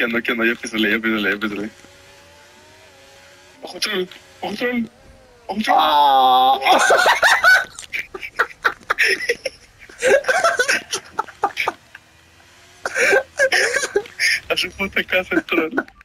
que no, aqui no, jag pistolet, jag pistolet, jag pistolet. Ojo troll, ojo troll, ojo troll. Ah!